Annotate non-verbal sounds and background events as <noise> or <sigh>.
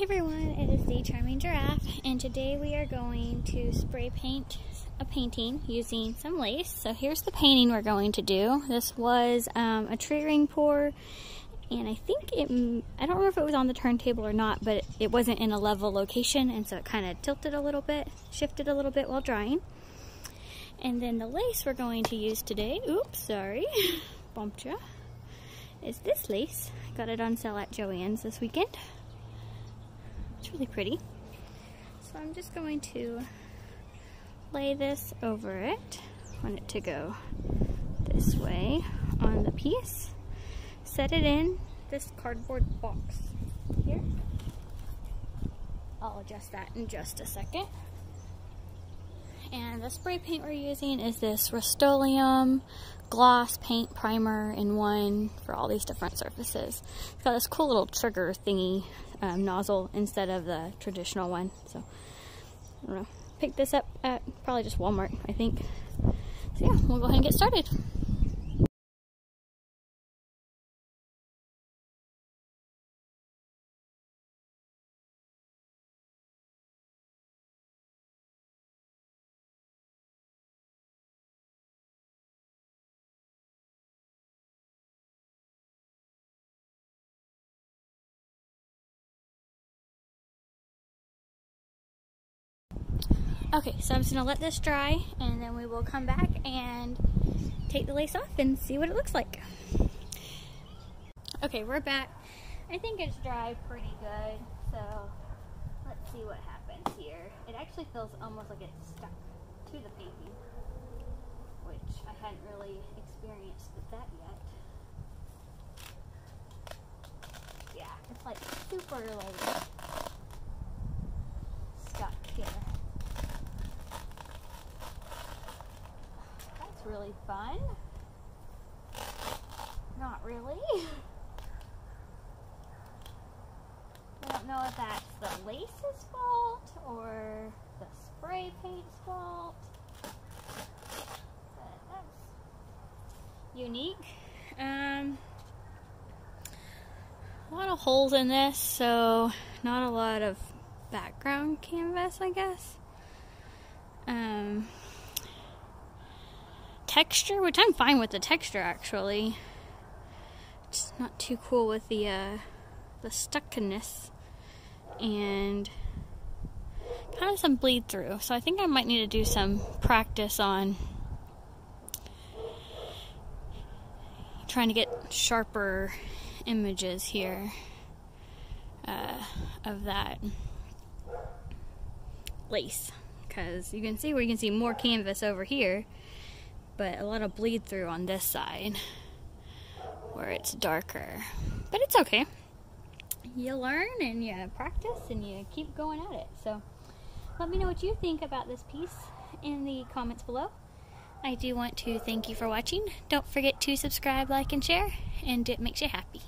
Hey everyone, it is the Charming Giraffe, and today we are going to spray paint a painting using some lace. So here's the painting we're going to do. This was um, a tree ring pour, and I think it, I don't remember if it was on the turntable or not, but it wasn't in a level location, and so it kind of tilted a little bit, shifted a little bit while drying. And then the lace we're going to use today, oops, sorry, <laughs> bumped ya, is this lace. I got it on sale at Joann's this weekend. It's really pretty. So I'm just going to lay this over it. I want it to go this way on the piece. Set it in this cardboard box here. I'll adjust that in just a second. And the spray paint we're using is this Rust-Oleum gloss paint primer in one for all these different surfaces. It's got this cool little trigger thingy um, nozzle instead of the traditional one. So, I don't know. Picked this up at probably just Walmart, I think. So yeah, we'll go ahead and get started. Okay, so I'm just gonna let this dry and then we will come back and take the lace off and see what it looks like. Okay, we're back. I think it's dry pretty good, so let's see what happens here. It actually feels almost like it's stuck to the painting, which I hadn't really experienced with that yet. Yeah, it's like super like stuck here. Really fun. Not really. <laughs> I don't know if that's the lace's fault or the spray paint's fault. But that's unique. Um, a lot of holes in this, so not a lot of background canvas, I guess. Um, texture, which I'm fine with the texture actually. It's not too cool with the uh, the stuckness and kind of some bleed through. So I think I might need to do some practice on trying to get sharper images here uh, of that lace because you can see where you can see more canvas over here but a lot of bleed through on this side where it's darker. But it's okay. You learn and you practice and you keep going at it. So let me know what you think about this piece in the comments below. I do want to thank you for watching. Don't forget to subscribe, like, and share, and it makes you happy.